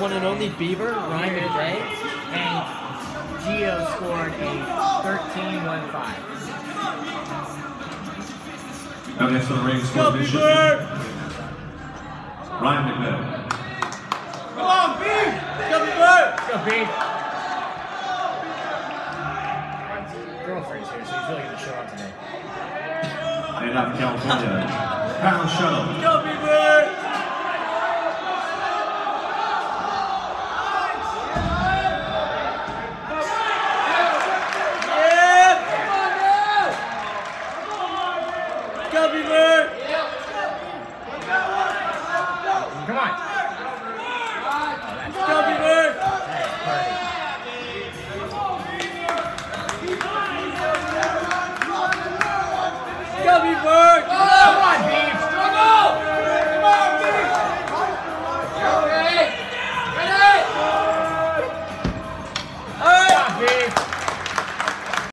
One and only Beaver, Ryan McVay, And Gio scored a 13-1-5. Now next on the ring, score Bishop. Ryan McMahon. Let's go, Beef! Girlfriend's here, so he's really going to show up today. And out of California, Kyle Shuttle. Come on. That's Purdy. Come on, Beef!